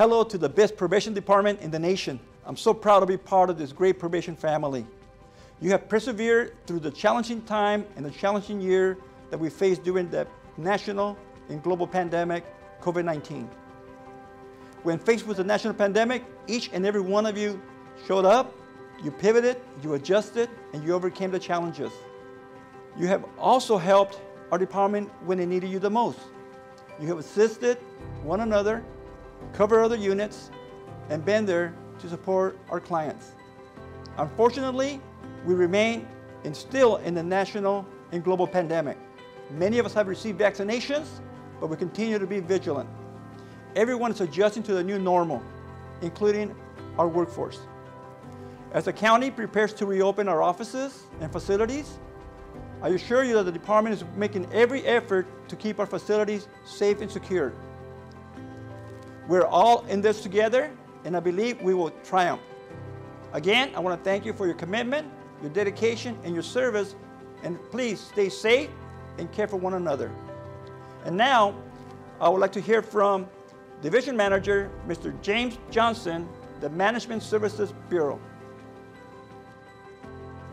Hello to the best probation department in the nation. I'm so proud to be part of this great probation family. You have persevered through the challenging time and the challenging year that we faced during the national and global pandemic, COVID-19. When faced with the national pandemic, each and every one of you showed up, you pivoted, you adjusted, and you overcame the challenges. You have also helped our department when they needed you the most. You have assisted one another, covered other units, and been there to support our clients. Unfortunately, we remain in still in the national and global pandemic. Many of us have received vaccinations, but we continue to be vigilant. Everyone is adjusting to the new normal, including our workforce. As the county prepares to reopen our offices and facilities, I assure you that the department is making every effort to keep our facilities safe and secure. We're all in this together, and I believe we will triumph. Again, I want to thank you for your commitment, your dedication, and your service, and please stay safe and care for one another. And now, I would like to hear from Division Manager, Mr. James Johnson, the Management Services Bureau.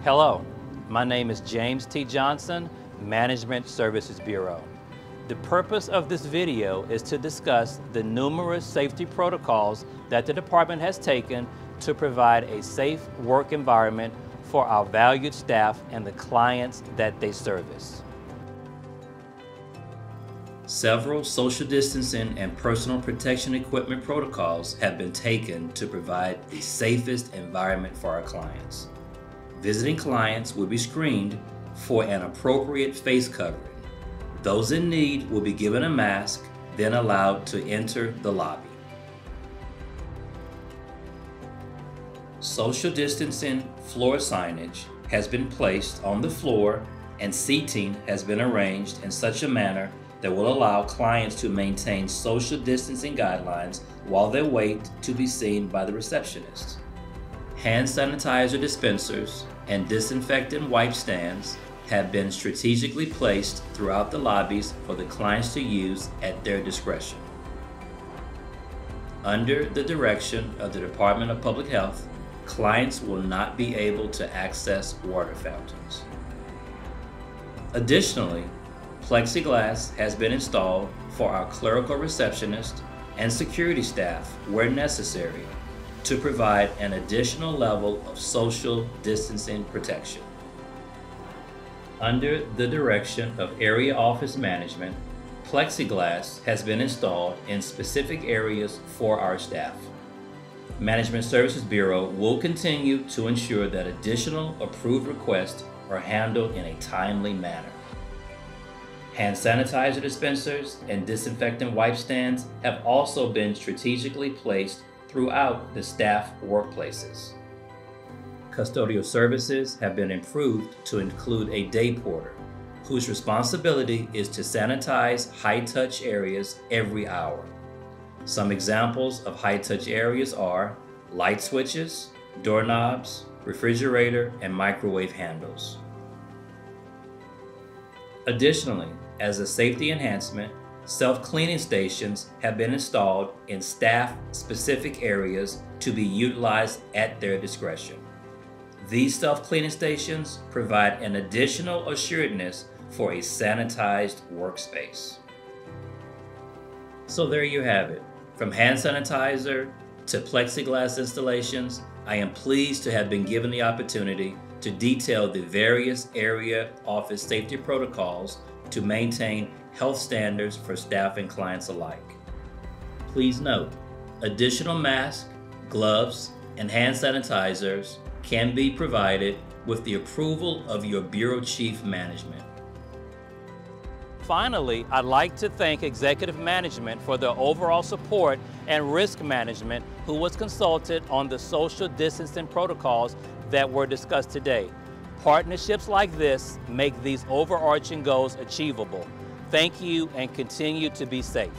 Hello, my name is James T. Johnson, Management Services Bureau. The purpose of this video is to discuss the numerous safety protocols that the department has taken to provide a safe work environment for our valued staff and the clients that they service. Several social distancing and personal protection equipment protocols have been taken to provide the safest environment for our clients. Visiting clients will be screened for an appropriate face covering. Those in need will be given a mask, then allowed to enter the lobby. Social distancing floor signage has been placed on the floor and seating has been arranged in such a manner that will allow clients to maintain social distancing guidelines while they wait to be seen by the receptionist. Hand sanitizer dispensers and disinfectant wipe stands have been strategically placed throughout the lobbies for the clients to use at their discretion. Under the direction of the Department of Public Health, clients will not be able to access water fountains. Additionally, Plexiglass has been installed for our clerical receptionist and security staff where necessary to provide an additional level of social distancing protection. Under the direction of Area Office Management, plexiglass has been installed in specific areas for our staff. Management Services Bureau will continue to ensure that additional approved requests are handled in a timely manner. Hand sanitizer dispensers and disinfectant wipe stands have also been strategically placed throughout the staff workplaces. Custodial services have been improved to include a day porter, whose responsibility is to sanitize high-touch areas every hour. Some examples of high-touch areas are light switches, doorknobs, refrigerator, and microwave handles. Additionally, as a safety enhancement, self-cleaning stations have been installed in staff-specific areas to be utilized at their discretion. These self-cleaning stations provide an additional assuredness for a sanitized workspace. So there you have it. From hand sanitizer to plexiglass installations, I am pleased to have been given the opportunity to detail the various area office safety protocols to maintain health standards for staff and clients alike. Please note, additional masks, gloves, and hand sanitizers can be provided with the approval of your Bureau Chief Management. Finally, I'd like to thank Executive Management for their overall support and risk management who was consulted on the social distancing protocols that were discussed today. Partnerships like this make these overarching goals achievable. Thank you and continue to be safe.